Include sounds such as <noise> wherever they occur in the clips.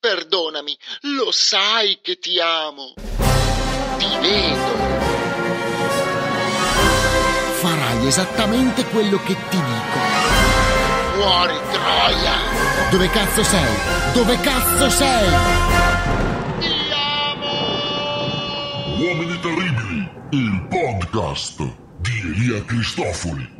Perdonami, lo sai che ti amo. Ti vedo. Farai esattamente quello che ti dico. Muori, Troia. Dove cazzo sei? Dove cazzo sei? Ti amo. Uomini Terribili, il podcast di Elia Cristofoli.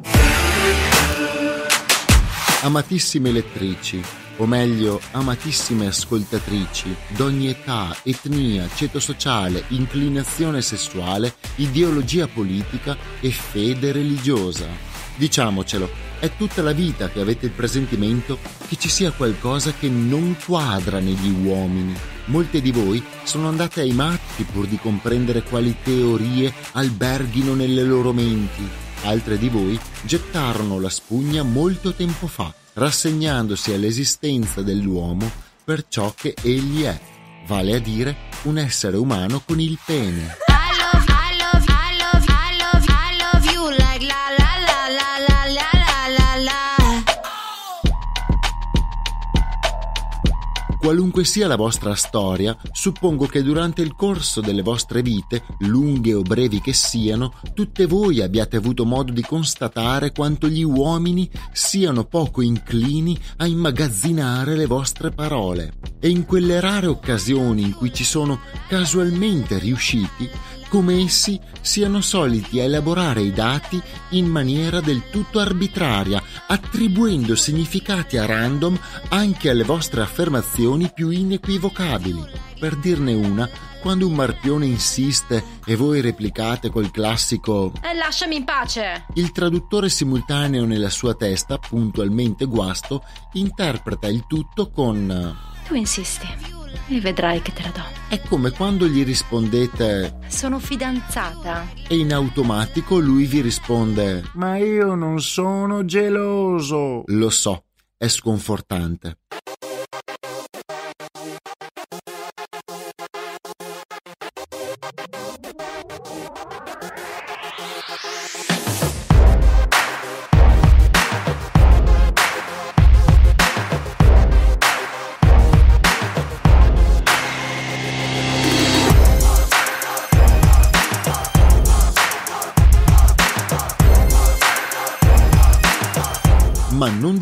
Amatissime lettrici, o meglio, amatissime ascoltatrici, d'ogni età, etnia, ceto sociale, inclinazione sessuale, ideologia politica e fede religiosa. Diciamocelo, è tutta la vita che avete il presentimento che ci sia qualcosa che non quadra negli uomini. Molte di voi sono andate ai matti pur di comprendere quali teorie alberghino nelle loro menti. Altre di voi gettarono la spugna molto tempo fa, rassegnandosi all'esistenza dell'uomo per ciò che egli è, vale a dire un essere umano con il pene. Qualunque sia la vostra storia, suppongo che durante il corso delle vostre vite, lunghe o brevi che siano, tutte voi abbiate avuto modo di constatare quanto gli uomini siano poco inclini a immagazzinare le vostre parole. E in quelle rare occasioni in cui ci sono casualmente riusciti, come essi siano soliti a elaborare i dati in maniera del tutto arbitraria, attribuendo significati a random anche alle vostre affermazioni più inequivocabili. Per dirne una, quando un marpione insiste e voi replicate col classico Eh, lasciami in pace! il traduttore simultaneo nella sua testa, puntualmente guasto, interpreta il tutto con Tu insisti e vedrai che te la do. è come quando gli rispondete Sono fidanzata. e in automatico lui vi risponde Ma io non sono geloso. Lo so, è sconfortante.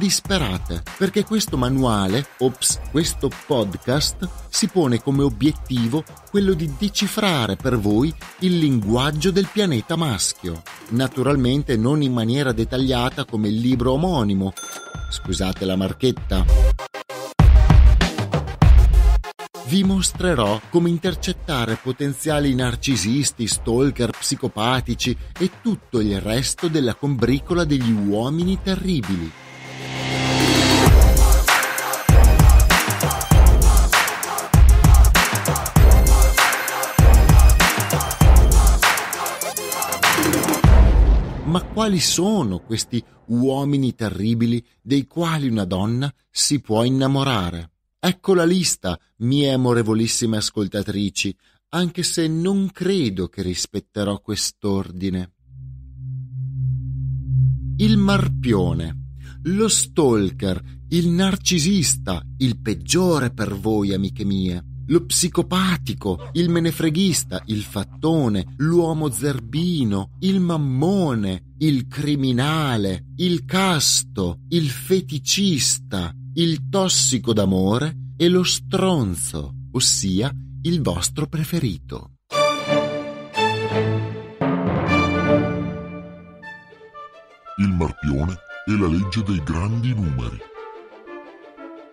Disperate, perché questo manuale, ops, questo podcast, si pone come obiettivo quello di decifrare per voi il linguaggio del pianeta maschio. Naturalmente non in maniera dettagliata come il libro omonimo. Scusate la marchetta. Vi mostrerò come intercettare potenziali narcisisti, stalker, psicopatici e tutto il resto della combricola degli uomini terribili. Quali sono questi uomini terribili dei quali una donna si può innamorare? Ecco la lista, mie amorevolissime ascoltatrici, anche se non credo che rispetterò quest'ordine. Il marpione, lo stalker, il narcisista, il peggiore per voi, amiche mie, lo psicopatico, il menefreghista, il fattone, l'uomo zerbino, il mammone, il criminale, il casto, il feticista, il tossico d'amore e lo stronzo, ossia il vostro preferito. Il marpione e la legge dei grandi numeri.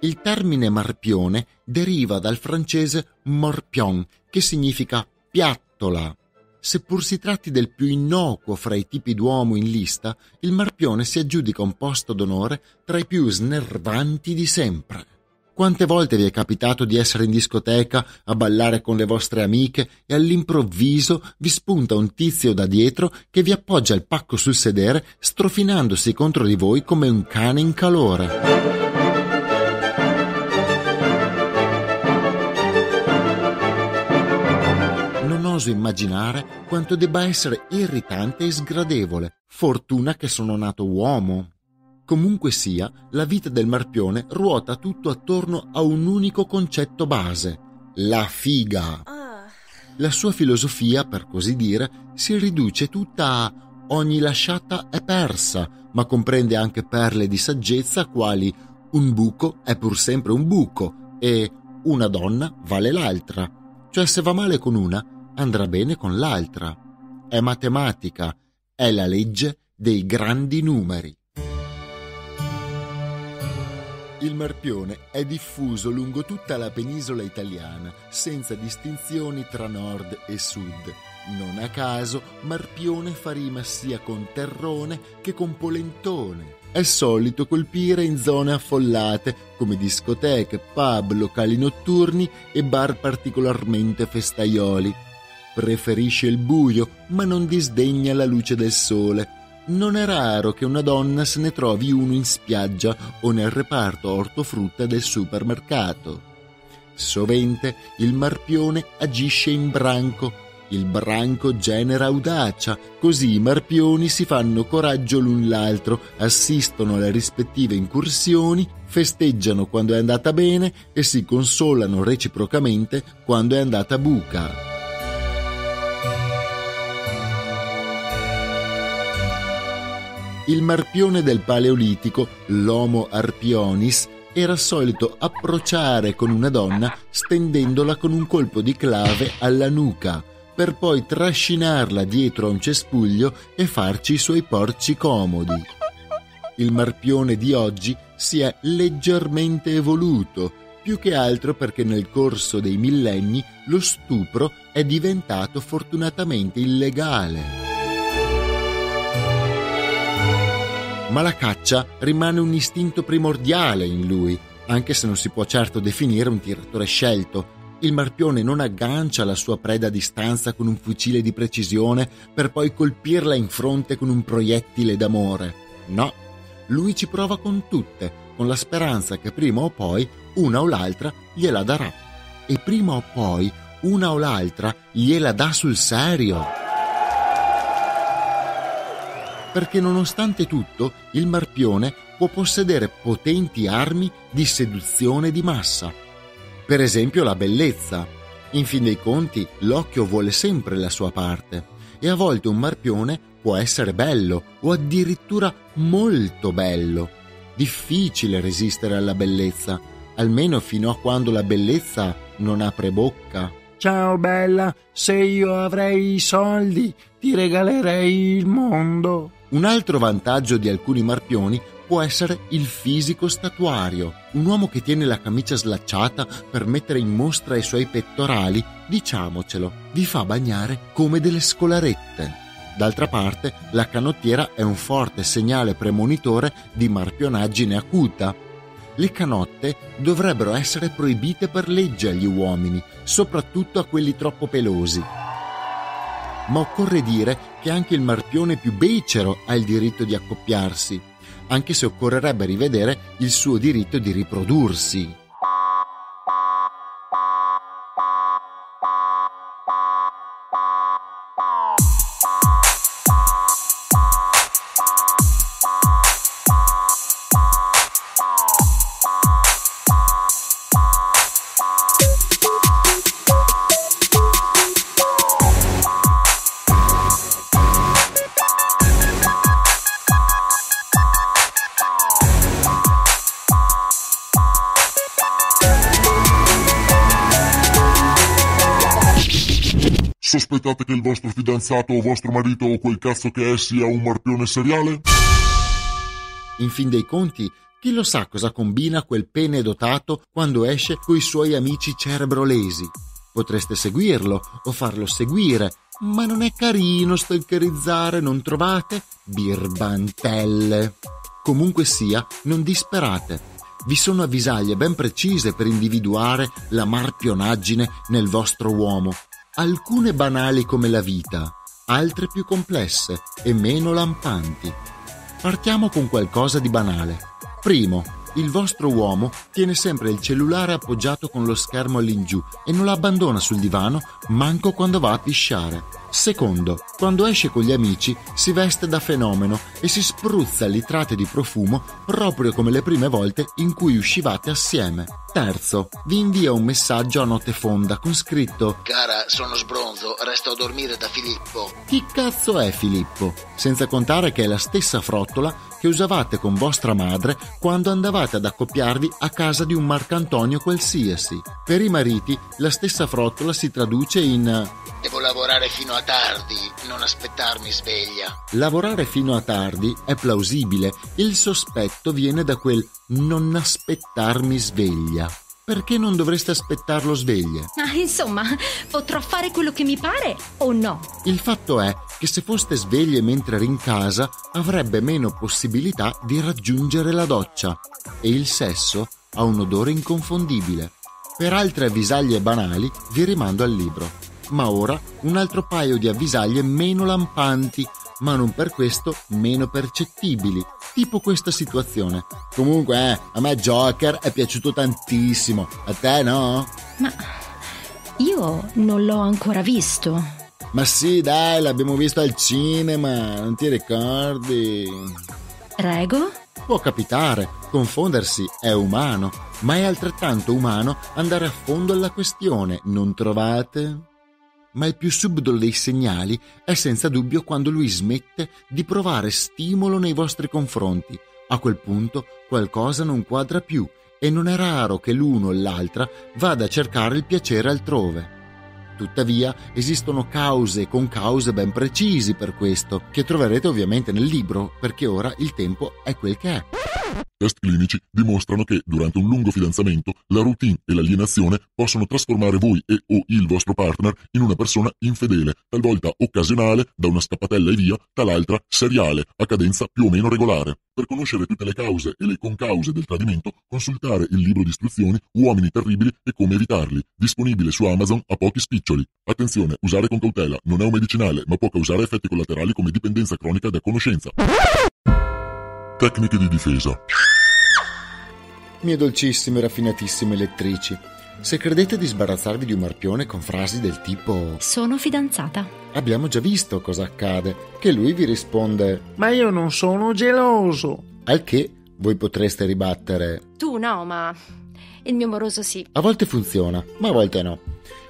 Il termine marpione deriva dal francese morpion, che significa piattola. Seppur si tratti del più innocuo fra i tipi d'uomo in lista, il marpione si aggiudica un posto d'onore tra i più snervanti di sempre. Quante volte vi è capitato di essere in discoteca a ballare con le vostre amiche e all'improvviso vi spunta un tizio da dietro che vi appoggia il pacco sul sedere strofinandosi contro di voi come un cane in calore? Non oso immaginare quanto debba essere irritante e sgradevole. Fortuna che sono nato uomo. Comunque sia, la vita del Marpione ruota tutto attorno a un unico concetto base, la figa. La sua filosofia, per così dire, si riduce tutta a ogni lasciata è persa, ma comprende anche perle di saggezza quali un buco è pur sempre un buco e una donna vale l'altra. Cioè se va male con una, andrà bene con l'altra. È matematica, è la legge dei grandi numeri. Il marpione è diffuso lungo tutta la penisola italiana, senza distinzioni tra nord e sud. Non a caso, marpione fa rima sia con terrone che con polentone. È solito colpire in zone affollate, come discoteche, pub, locali notturni e bar particolarmente festaioli. Preferisce il buio, ma non disdegna la luce del sole non è raro che una donna se ne trovi uno in spiaggia o nel reparto ortofrutta del supermercato. Sovente il marpione agisce in branco, il branco genera audacia, così i marpioni si fanno coraggio l'un l'altro, assistono alle rispettive incursioni, festeggiano quando è andata bene e si consolano reciprocamente quando è andata buca. Il marpione del Paleolitico, l'Homo arpionis, era solito approcciare con una donna stendendola con un colpo di clave alla nuca, per poi trascinarla dietro a un cespuglio e farci i suoi porci comodi. Il marpione di oggi si è leggermente evoluto, più che altro perché nel corso dei millenni lo stupro è diventato fortunatamente illegale. Ma la caccia rimane un istinto primordiale in lui, anche se non si può certo definire un tiratore scelto. Il marpione non aggancia la sua preda a distanza con un fucile di precisione per poi colpirla in fronte con un proiettile d'amore. No, lui ci prova con tutte, con la speranza che prima o poi una o l'altra gliela darà. E prima o poi una o l'altra gliela dà sul serio perché nonostante tutto il Marpione può possedere potenti armi di seduzione di massa. Per esempio la bellezza. In fin dei conti l'occhio vuole sempre la sua parte e a volte un Marpione può essere bello o addirittura molto bello. Difficile resistere alla bellezza, almeno fino a quando la bellezza non apre bocca. Ciao bella, se io avrei i soldi ti regalerei il mondo. Un altro vantaggio di alcuni marpioni può essere il fisico statuario. Un uomo che tiene la camicia slacciata per mettere in mostra i suoi pettorali, diciamocelo, vi fa bagnare come delle scolarette. D'altra parte, la canottiera è un forte segnale premonitore di marpionaggine acuta. Le canotte dovrebbero essere proibite per legge agli uomini, soprattutto a quelli troppo pelosi ma occorre dire che anche il marpione più becero ha il diritto di accoppiarsi, anche se occorrerebbe rivedere il suo diritto di riprodursi. Fidanzato o vostro marito o quel cazzo che è sia un marpione seriale? In fin dei conti, chi lo sa cosa combina quel pene dotato quando esce coi suoi amici cerebrolesi? Potreste seguirlo o farlo seguire, ma non è carino stalkerizzare, non trovate? Birbantelle. Comunque sia, non disperate. Vi sono avvisaglie ben precise per individuare la marpionaggine nel vostro uomo alcune banali come la vita, altre più complesse e meno lampanti. Partiamo con qualcosa di banale. Primo, il vostro uomo tiene sempre il cellulare appoggiato con lo schermo all'ingiù e non lo abbandona sul divano manco quando va a pisciare. Secondo, quando esce con gli amici si veste da fenomeno e si spruzza litrate di profumo proprio come le prime volte in cui uscivate assieme. Terzo, vi invia un messaggio a notte fonda con scritto Cara, sono sbronzo, resto a dormire da Filippo. Chi cazzo è Filippo? Senza contare che è la stessa frottola che usavate con vostra madre quando andavate ad accoppiarvi a casa di un Marcantonio qualsiasi. Per i mariti la stessa frottola si traduce in Devo lavorare fino a tardi, non aspettarmi sveglia. lavorare fino a tardi è plausibile, il sospetto viene da quel non aspettarmi sveglia. Perché non dovreste aspettarlo sveglie? Ah, insomma, potrò fare quello che mi pare o no? Il fatto è che se foste sveglie mentre eri in casa avrebbe meno possibilità di raggiungere la doccia e il sesso ha un odore inconfondibile. Per altre avvisaglie banali vi rimando al libro. Ma ora un altro paio di avvisaglie meno lampanti, ma non per questo meno percettibili. Tipo questa situazione. Comunque, eh, a me Joker è piaciuto tantissimo. A te no? Ma io non l'ho ancora visto. Ma sì, dai, l'abbiamo visto al cinema, non ti ricordi? Prego? Può capitare, confondersi è umano, ma è altrettanto umano andare a fondo alla questione, non trovate? Ma il più subdolo dei segnali è senza dubbio quando lui smette di provare stimolo nei vostri confronti. A quel punto qualcosa non quadra più e non è raro che l'uno o l'altra vada a cercare il piacere altrove. Tuttavia esistono cause e concause ben precisi per questo, che troverete ovviamente nel libro, perché ora il tempo è quel che è. Test clinici dimostrano che durante un lungo fidanzamento la routine e l'alienazione possono trasformare voi e o il vostro partner in una persona infedele, talvolta occasionale, da una scappatella e via, tal'altra seriale, a cadenza più o meno regolare. Per conoscere tutte le cause e le concause del tradimento, consultare il libro di istruzioni Uomini terribili e come evitarli, disponibile su Amazon a pochi spiccioli. Attenzione, usare con cautela, non è un medicinale, ma può causare effetti collaterali come dipendenza cronica da conoscenza. Tecniche di difesa. Mie dolcissime e raffinatissime lettrici, se credete di sbarazzarvi di un marpione con frasi del tipo Sono fidanzata. abbiamo già visto cosa accade, che lui vi risponde Ma io non sono geloso. al che voi potreste ribattere Tu no, ma il mio moroso sì. A volte funziona, ma a volte no.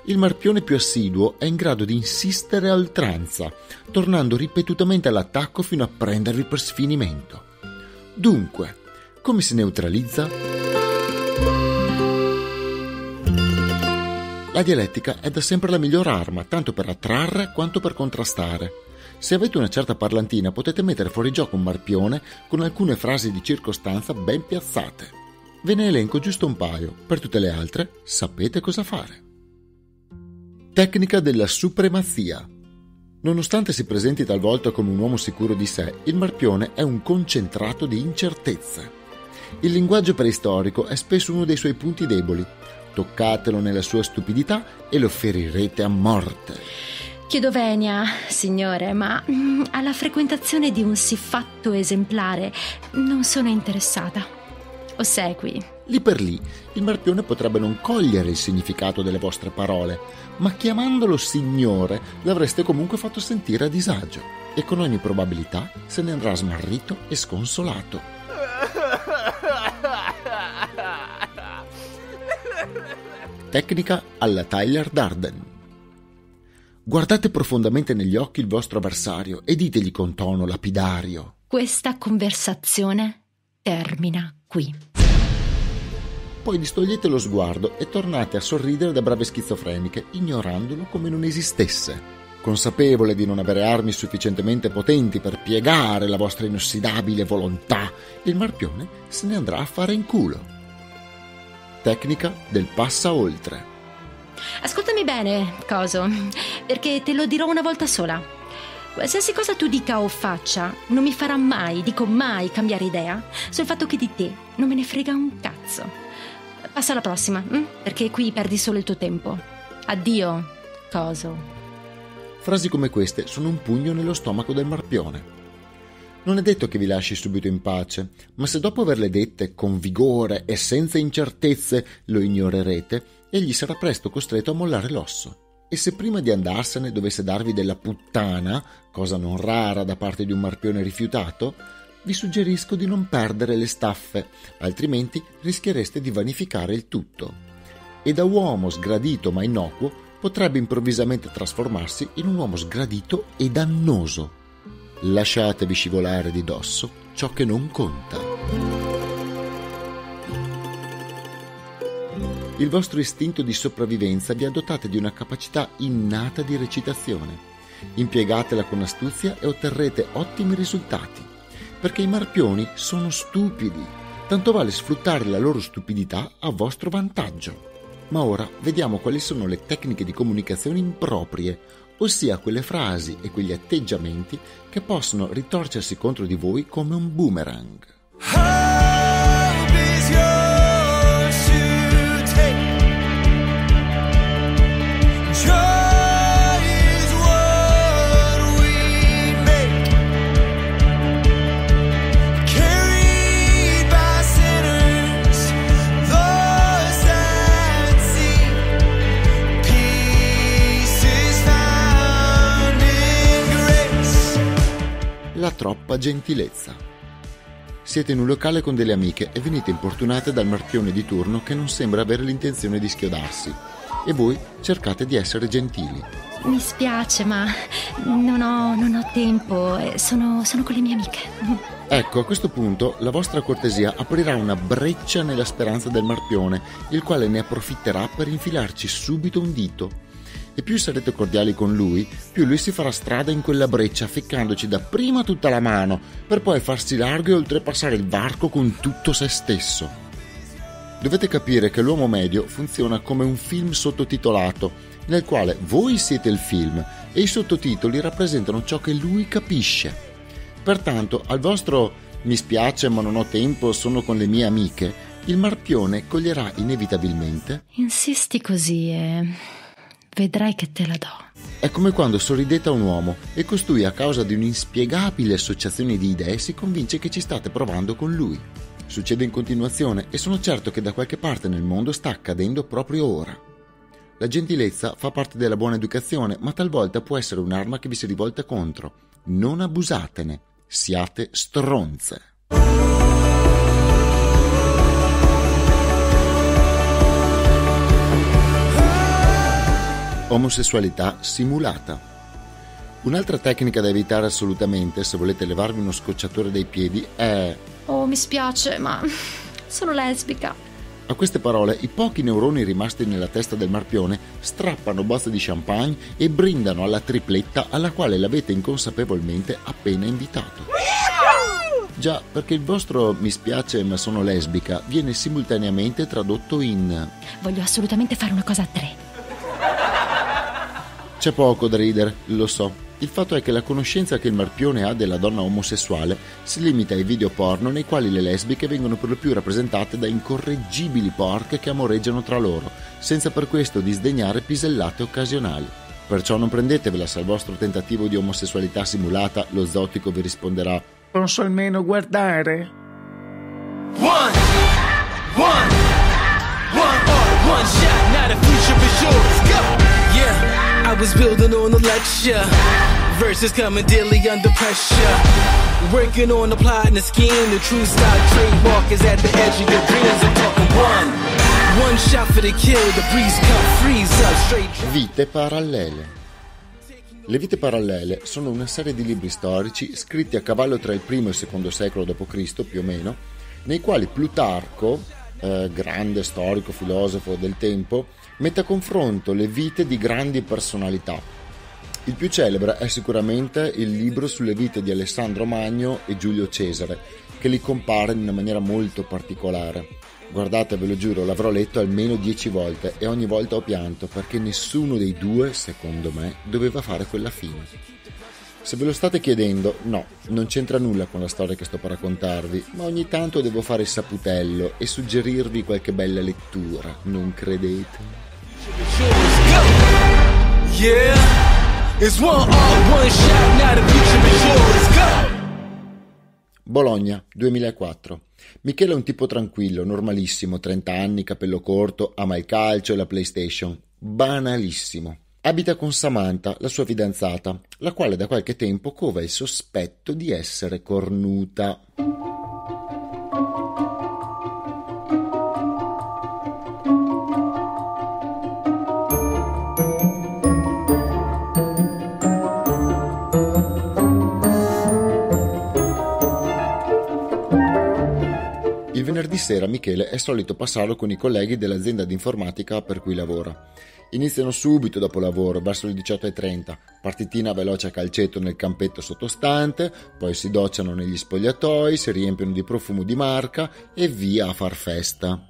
Il marpione più assiduo è in grado di insistere a oltranza, tornando ripetutamente all'attacco fino a prendervi per sfinimento. Dunque, come si neutralizza? La dialettica è da sempre la miglior arma, tanto per attrarre quanto per contrastare. Se avete una certa parlantina potete mettere fuori gioco un marpione con alcune frasi di circostanza ben piazzate. Ve ne elenco giusto un paio, per tutte le altre sapete cosa fare. Tecnica della supremazia. Nonostante si presenti talvolta come un uomo sicuro di sé, il marpione è un concentrato di incertezze. Il linguaggio preistorico è spesso uno dei suoi punti deboli. Toccatelo nella sua stupidità e lo ferirete a morte. Chiedo venia, signore, ma mm, alla frequentazione di un siffatto esemplare non sono interessata. Ossequi. Lì per lì, il marpione potrebbe non cogliere il significato delle vostre parole, ma chiamandolo signore l'avreste comunque fatto sentire a disagio e con ogni probabilità se ne andrà smarrito e sconsolato. Tecnica alla Tyler Darden. Guardate profondamente negli occhi il vostro avversario e ditegli con tono lapidario. Questa conversazione termina qui. Poi distogliete lo sguardo e tornate a sorridere da brave schizofreniche, ignorandolo come non esistesse. Consapevole di non avere armi sufficientemente potenti per piegare la vostra inossidabile volontà, il marpione se ne andrà a fare in culo. Tecnica del passa oltre. Ascoltami bene, coso, perché te lo dirò una volta sola. Qualsiasi cosa tu dica o faccia, non mi farà mai, dico mai, cambiare idea sul fatto che di te non me ne frega un cazzo. Passa alla prossima, hm? perché qui perdi solo il tuo tempo. Addio, coso. Frasi come queste sono un pugno nello stomaco del marpione. Non è detto che vi lasci subito in pace, ma se dopo averle dette con vigore e senza incertezze lo ignorerete, egli sarà presto costretto a mollare l'osso. E se prima di andarsene dovesse darvi della puttana, cosa non rara da parte di un marpione rifiutato, vi suggerisco di non perdere le staffe, altrimenti rischiereste di vanificare il tutto. E da uomo sgradito ma innocuo potrebbe improvvisamente trasformarsi in un uomo sgradito e dannoso. Lasciatevi scivolare di dosso ciò che non conta. Il vostro istinto di sopravvivenza vi ha dotate di una capacità innata di recitazione. Impiegatela con astuzia e otterrete ottimi risultati, perché i marpioni sono stupidi, tanto vale sfruttare la loro stupidità a vostro vantaggio. Ma ora vediamo quali sono le tecniche di comunicazione improprie, ossia quelle frasi e quegli atteggiamenti che possono ritorcersi contro di voi come un boomerang. Gentilezza. Siete in un locale con delle amiche e venite importunate dal marpione di turno che non sembra avere l'intenzione di schiodarsi. E voi cercate di essere gentili. Mi spiace, ma non ho, non ho tempo. Sono, sono con le mie amiche. Ecco, a questo punto la vostra cortesia aprirà una breccia nella speranza del marpione, il quale ne approfitterà per infilarci subito un dito. E più sarete cordiali con lui, più lui si farà strada in quella breccia, ficcandoci dapprima tutta la mano, per poi farsi largo e oltrepassare il varco con tutto se stesso. Dovete capire che l'uomo medio funziona come un film sottotitolato, nel quale voi siete il film e i sottotitoli rappresentano ciò che lui capisce. Pertanto, al vostro mi spiace ma non ho tempo, sono con le mie amiche, il marpione coglierà inevitabilmente. Insisti così e vedrai che te la do. È come quando sorridete a un uomo e costui, a causa di un'inspiegabile associazione di idee, si convince che ci state provando con lui. Succede in continuazione e sono certo che da qualche parte nel mondo sta accadendo proprio ora. La gentilezza fa parte della buona educazione, ma talvolta può essere un'arma che vi si rivolta contro. Non abusatene, siate stronze. Omosessualità simulata. Un'altra tecnica da evitare assolutamente se volete levarvi uno scocciatore dai piedi è Oh, mi spiace, ma <laughs> sono lesbica. A queste parole i pochi neuroni rimasti nella testa del marpione strappano bozze di champagne e brindano alla tripletta alla quale l'avete inconsapevolmente appena invitato. Già, perché il vostro mi spiace ma sono lesbica viene simultaneamente tradotto in Voglio assolutamente fare una cosa a tre. C'è poco da ridere, lo so. Il fatto è che la conoscenza che il marpione ha della donna omosessuale si limita ai video porno nei quali le lesbiche vengono per lo più rappresentate da incorreggibili porche che amoreggiano tra loro, senza per questo disdegnare pisellate occasionali. Perciò non prendetevela se al vostro tentativo di omosessualità simulata lo zotico vi risponderà Posso almeno guardare? One, one, one heart, one shot. Now the future is yours. I was building on a lecture. Verses coming daily under pressure. Working on the plot and the scheme. The true stock trademark is at the edge of your dreams. I'm talking one. One shot for the kill. The breeze come freeze up straight. Vite parallele. Le vite parallele sono una serie di libri storici scritti a cavallo tra il primo e il secondo secolo d.C., più o meno, nei quali Plutarco, eh, grande storico filosofo del tempo, mette a confronto le vite di grandi personalità. Il più celebre è sicuramente il libro sulle vite di Alessandro Magno e Giulio Cesare, che li compara in una maniera molto particolare. Guardate, ve lo giuro, l'avrò letto almeno dieci volte e ogni volta ho pianto perché nessuno dei due, secondo me, doveva fare quella fine. Se ve lo state chiedendo, no, non c'entra nulla con la storia che sto per raccontarvi, ma ogni tanto devo fare il saputello e suggerirvi qualche bella lettura, non credete? Bologna, 2004. Michele è un tipo tranquillo, normalissimo, 30 anni, capello corto, ama il calcio e la PlayStation. Banalissimo. Abita con Samantha, la sua fidanzata, la quale da qualche tempo cova il sospetto di essere cornuta. Venerdì sera Michele è solito passarlo con i colleghi dell'azienda di informatica per cui lavora. Iniziano subito dopo lavoro, verso le 18.30, partitina veloce a calcetto nel campetto sottostante, poi si docciano negli spogliatoi, si riempiono di profumo di marca e via a far festa.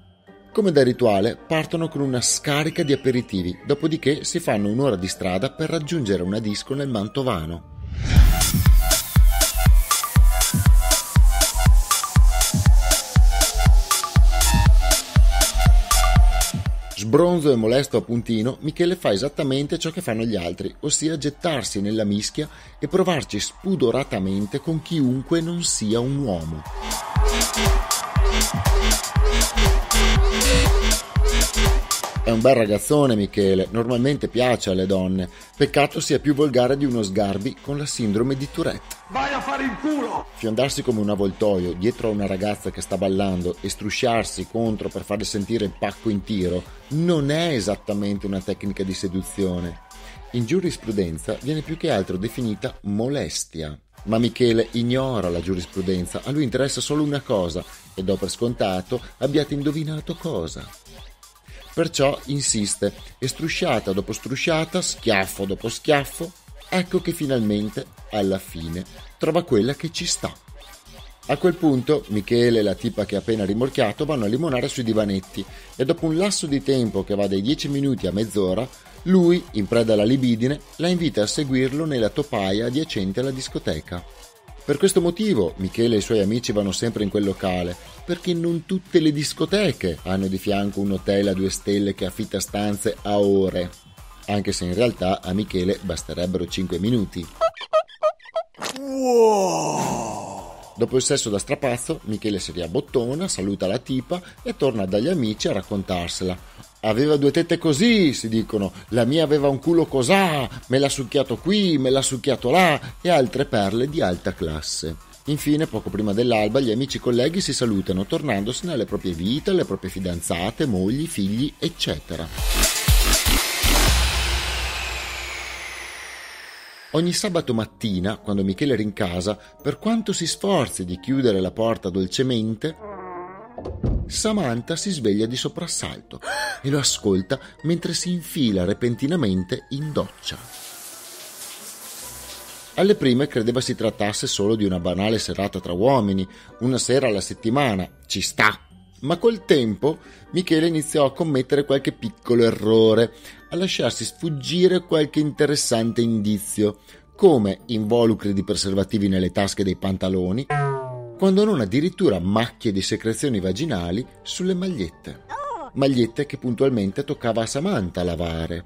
Come da rituale, partono con una scarica di aperitivi, dopodiché si fanno un'ora di strada per raggiungere una disco nel Mantovano. Sbronzo e molesto a puntino, Michele fa esattamente ciò che fanno gli altri, ossia gettarsi nella mischia e provarci spudoratamente con chiunque non sia un uomo. È un bel ragazzone Michele, normalmente piace alle donne. Peccato sia più volgare di uno sgarbi con la sindrome di Tourette. Vai a fare il culo! Fiondarsi come un avvoltoio dietro a una ragazza che sta ballando e strusciarsi contro per farle sentire il pacco in tiro non è esattamente una tecnica di seduzione. In giurisprudenza viene più che altro definita molestia. Ma Michele ignora la giurisprudenza, a lui interessa solo una cosa e do per scontato abbiate indovinato cosa. Perciò insiste e strusciata dopo strusciata, schiaffo dopo schiaffo, ecco che finalmente, alla fine, trova quella che ci sta. A quel punto Michele e la tipa che ha appena rimorchiato vanno a limonare sui divanetti e dopo un lasso di tempo che va dai 10 minuti a mezz'ora, lui, in preda alla libidine, la invita a seguirlo nella topaia adiacente alla discoteca. Per questo motivo Michele e i suoi amici vanno sempre in quel locale, perché non tutte le discoteche hanno di fianco un hotel a due stelle che affitta stanze a ore, anche se in realtà a Michele basterebbero 5 minuti. Dopo il sesso da strapazzo, Michele si riabbottona, saluta la tipa e torna dagli amici a raccontarsela. Aveva due tette così, si dicono, la mia aveva un culo cosà, me l'ha succhiato qui, me l'ha succhiato là e altre perle di alta classe. Infine, poco prima dell'alba, gli amici colleghi si salutano, tornandosene alle proprie vite, alle proprie fidanzate, mogli, figli, eccetera. Ogni sabato mattina, quando Michele rincasa, per quanto si sforzi di chiudere la porta dolcemente, Samantha si sveglia di soprassalto e lo ascolta mentre si infila repentinamente in doccia. Alle prime credeva si trattasse solo di una banale serata tra uomini, una sera alla settimana, ci sta. Ma col tempo Michele iniziò a commettere qualche piccolo errore, a lasciarsi sfuggire qualche interessante indizio, come involucri di preservativi nelle tasche dei pantaloni, quando non addirittura macchie di secrezioni vaginali sulle magliette. Magliette che puntualmente toccava a Samantha lavare.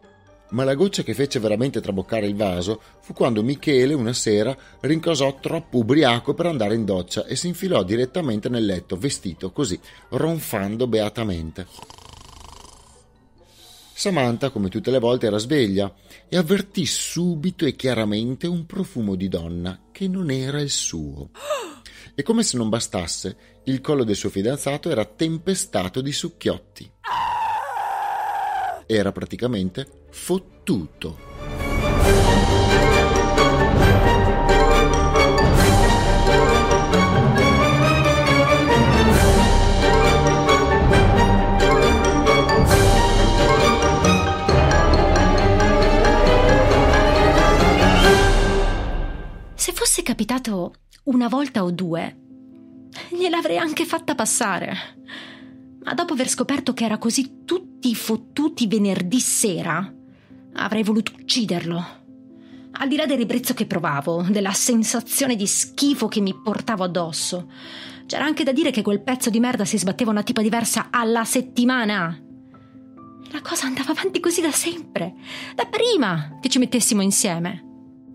Ma la goccia che fece veramente traboccare il vaso fu quando Michele una sera rincasò troppo ubriaco per andare in doccia e si infilò direttamente nel letto, vestito così, ronfando beatamente. Samantha, come tutte le volte, era sveglia e avvertì subito e chiaramente un profumo di donna che non era il suo. <gasps> E come se non bastasse, il collo del suo fidanzato era tempestato di succhiotti. Era praticamente fottuto. Capitato una volta o due, gliel'avrei anche fatta passare. Ma dopo aver scoperto che era così tutti fottuti venerdì sera, avrei voluto ucciderlo. Al di là del ribrezzo che provavo, della sensazione di schifo che mi portavo addosso, c'era anche da dire che quel pezzo di merda si sbatteva una tipa diversa alla settimana. La cosa andava avanti così da sempre, da prima che ci mettessimo insieme.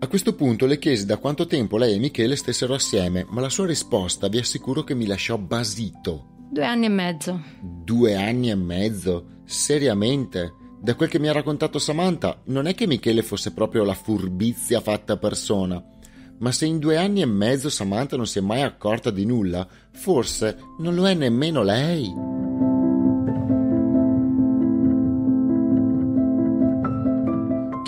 A questo punto le chiesi da quanto tempo lei e Michele stessero assieme, ma la sua risposta vi assicuro che mi lasciò basito. Due anni e mezzo. Due anni e mezzo? Seriamente? Da quel che mi ha raccontato Samantha, non è che Michele fosse proprio la furbizia fatta persona. Ma se in due anni e mezzo Samantha non si è mai accorta di nulla, forse non lo è nemmeno lei.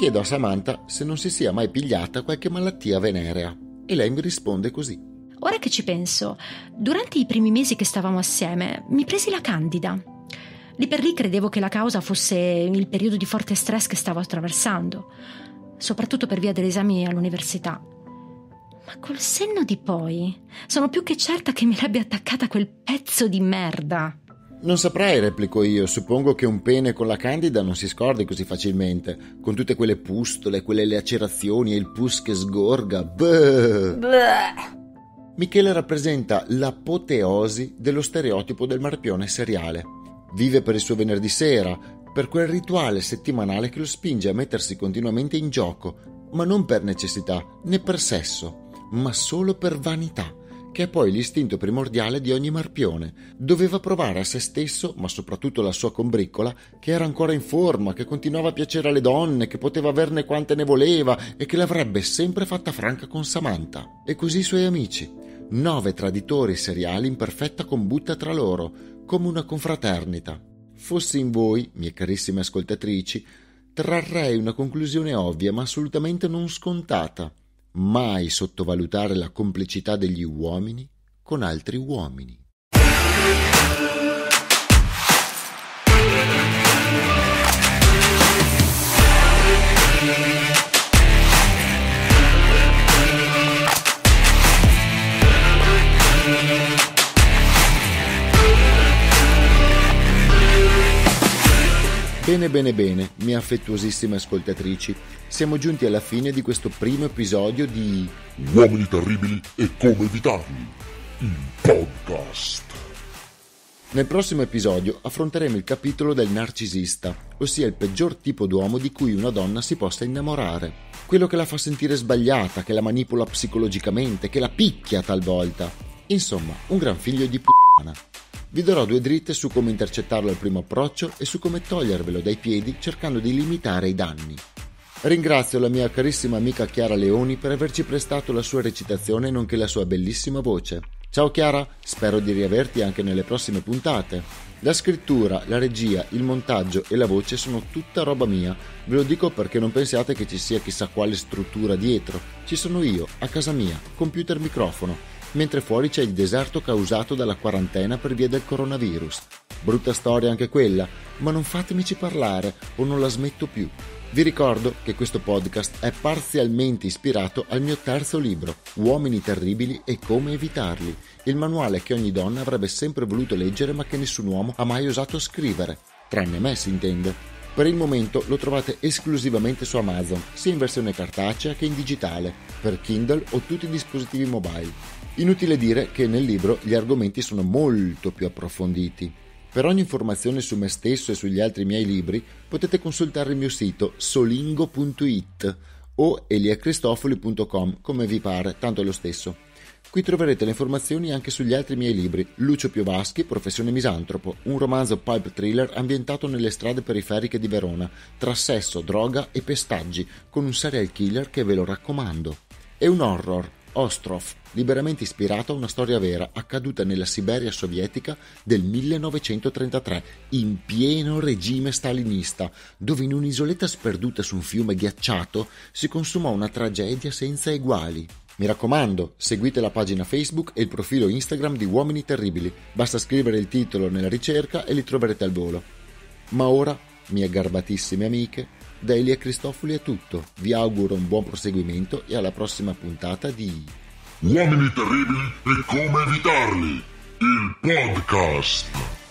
Chiedo a Samantha se non si sia mai pigliata qualche malattia venerea e lei mi risponde così. Ora che ci penso, durante i primi mesi che stavamo assieme, mi presi la candida. Lì per lì credevo che la causa fosse il periodo di forte stress che stavo attraversando, soprattutto per via degli esami all'università. Ma col senno di poi, sono più che certa che mi l'abbia attaccata quel pezzo di merda. Non saprei, replico io. Suppongo che un pene con la candida non si scordi così facilmente, con tutte quelle pustole, quelle lacerazioni e il pus che sgorga. Beh. Michele rappresenta l'apoteosi dello stereotipo del marpione seriale. Vive per il suo venerdì sera, per quel rituale settimanale che lo spinge a mettersi continuamente in gioco, ma non per necessità né per sesso, ma solo per vanità, che è poi l'istinto primordiale di ogni marpione. Doveva provare a se stesso, ma soprattutto alla sua combriccola, che era ancora in forma, che continuava a piacere alle donne, che poteva averne quante ne voleva e che l'avrebbe sempre fatta franca con Samantha. E così i suoi amici. Nove traditori seriali in perfetta combutta tra loro, come una confraternita. Fossi in voi, mie carissime ascoltatrici, trarrei una conclusione ovvia ma assolutamente non scontata. Mai sottovalutare la complicità degli uomini con altri uomini. Bene, bene, bene, mie affettuosissime ascoltatrici, siamo giunti alla fine di questo primo episodio di Uomini terribili e come evitarli. Il podcast. Nel prossimo episodio affronteremo il capitolo del narcisista, ossia il peggior tipo d'uomo di cui una donna si possa innamorare. Quello che la fa sentire sbagliata, che la manipola psicologicamente, che la picchia talvolta. Insomma, un gran figlio di p***a. Vi darò due dritte su come intercettarlo al primo approccio e su come togliervelo dai piedi cercando di limitare i danni. Ringrazio la mia carissima amica Chiara Leoni per averci prestato la sua recitazione nonché la sua bellissima voce. Ciao Chiara, spero di riaverti anche nelle prossime puntate. La scrittura, la regia, il montaggio e la voce sono tutta roba mia. Ve lo dico perché non pensiate che ci sia chissà quale struttura dietro. Ci sono io, a casa mia, computer microfono mentre fuori c'è il deserto causato dalla quarantena per via del coronavirus. Brutta storia anche quella, ma non fatemici parlare o non la smetto più. Vi ricordo che questo podcast è parzialmente ispirato al mio terzo libro, Uomini terribili e come evitarli, il manuale che ogni donna avrebbe sempre voluto leggere ma che nessun uomo ha mai osato scrivere, tranne me si intende. Per il momento lo trovate esclusivamente su Amazon, sia in versione cartacea che in digitale, per Kindle o tutti i dispositivi mobile. Inutile dire che nel libro gli argomenti sono molto più approfonditi. Per ogni informazione su me stesso e sugli altri miei libri potete consultare il mio sito solingo.it o eliacristofoli.com come vi pare, tanto è lo stesso. Qui troverete le informazioni anche sugli altri miei libri Lucio Piovaschi, Professione Misantropo, un romanzo pulp thriller ambientato nelle strade periferiche di Verona, tra sesso, droga e pestaggi, con un serial killer che ve lo raccomando. E un horror, Ostrov, liberamente ispirato a una storia vera accaduta nella Siberia sovietica del 1933, in pieno regime stalinista, dove in un'isoletta sperduta su un fiume ghiacciato si consumò una tragedia senza eguali. Mi raccomando, seguite la pagina Facebook e il profilo Instagram di Uomini Terribili, basta scrivere il titolo nella ricerca e li troverete al volo. Ma ora, mie garbatissime amiche, da Elia Cristofoli è tutto. Vi auguro un buon proseguimento e alla prossima puntata di Uomini terribili e come evitarli. Il podcast.